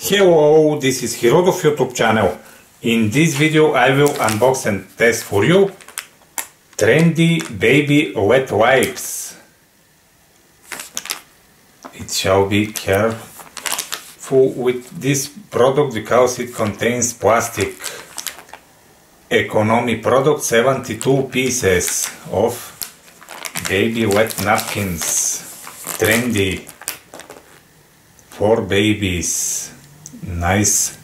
Hello, this is Hirudov YouTube channel. In this video I will unbox and test for you trendy baby wet wipes. It shall be careful with this product because it contains plastic. Economy product 72 pieces of baby wet napkins. Trendy for babies. Nice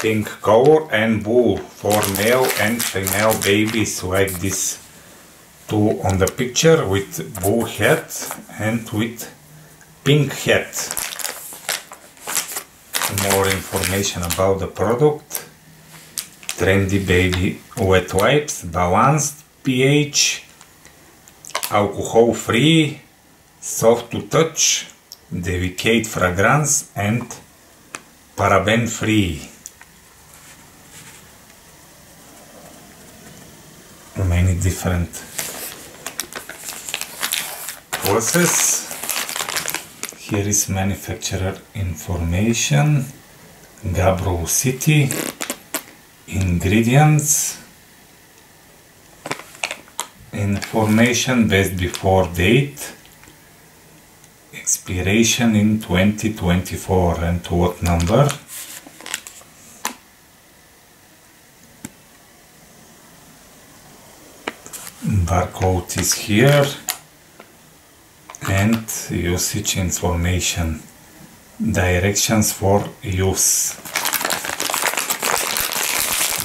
pink color and blue for male and female babies like this two on the picture with blue head and with pink head. More information about the product. Trendy baby wet wipes, balanced pH, alcohol free, soft to touch, delicate fragrance and paraben free. Many different process. Here is manufacturer information, Gabro City, ingredients, information best before date, expiration in 2024 and what number? Barcode is here. And usage information. Directions for use.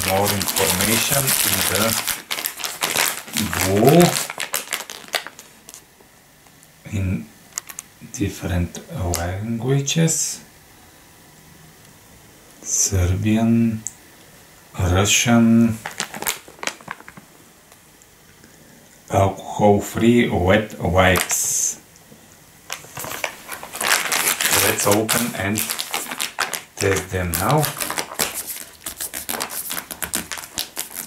More information in the blue in different languages Serbian, Russian, alcohol free wet wipes. Let's open and test them now.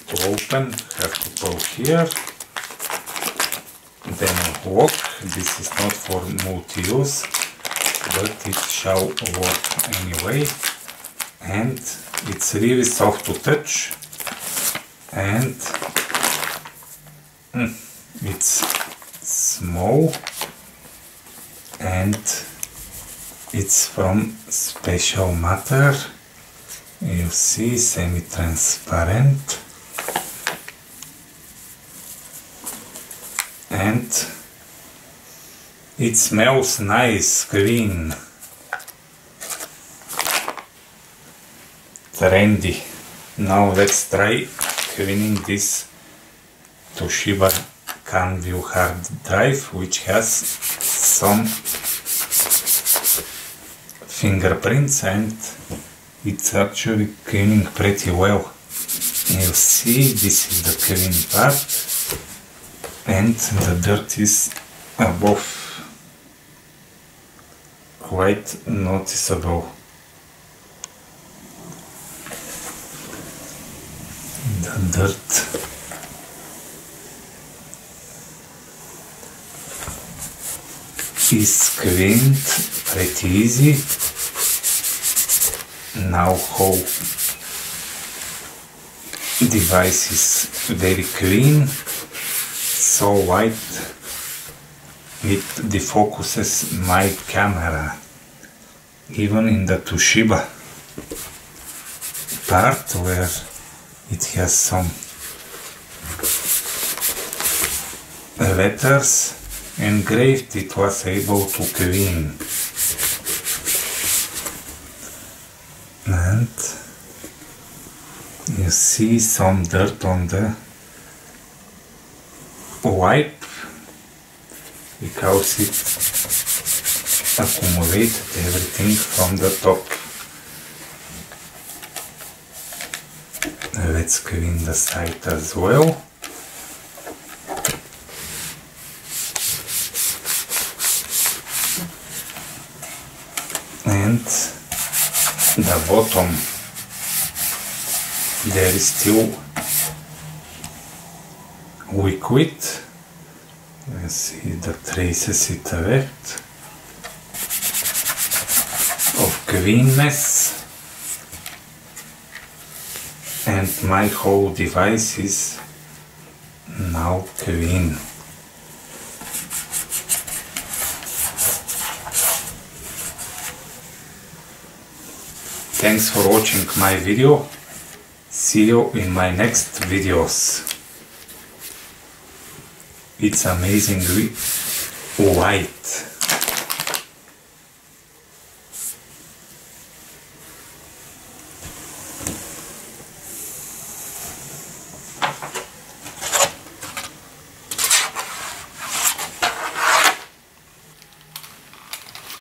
To open, have to pull here, then lock. This is not for multi-use, but it shall work anyway. And it's really soft to touch and mm, it's small and it's from special matter you see semi-transparent and it smells nice clean trendy now let's try cleaning this Toshiba CanView hard drive which has some fingerprints and it's actually cleaning pretty well. You see this is the clean part and the dirt is above quite noticeable. The dirt is cleaned pretty easy. Now whole device is very clean, so white it defocuses my camera even in the Toshiba part where it has some letters engraved it was able to clean. And you see some dirt on the wipe because it accumulated everything from the top. Let's clean the side as well. And the bottom. There is still liquid let's see the traces it left of clean mess and my whole device is now clean. Thanks for watching my video. See you in my next videos. It's amazingly white.